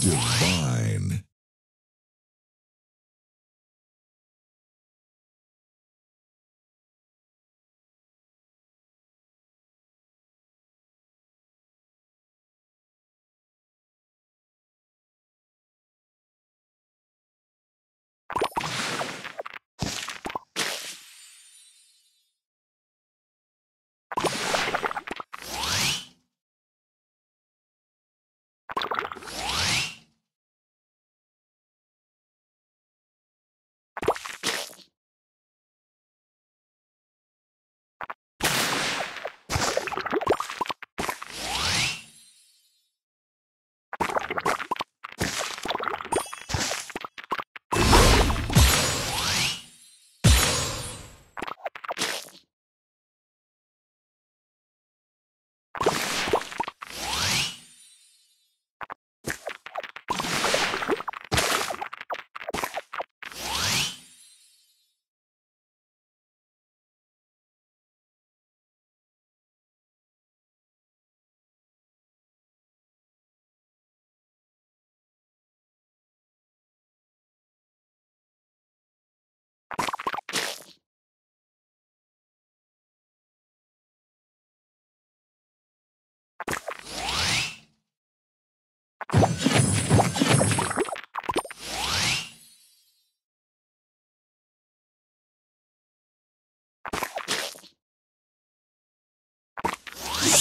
Divine.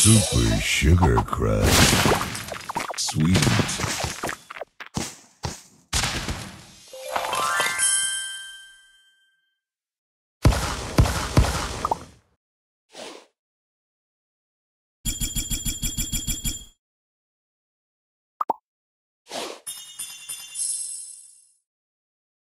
Super Sugar Crush. Sweet.